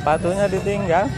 Sepatunya ditinggal.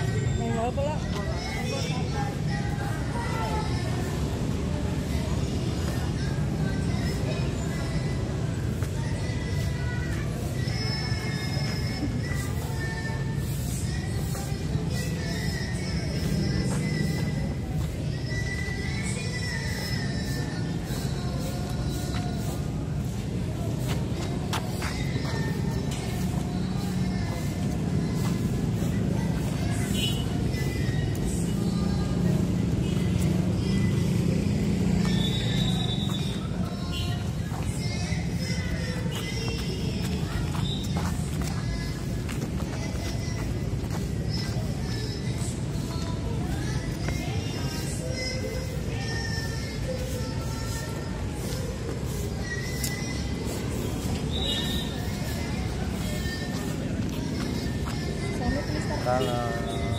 đang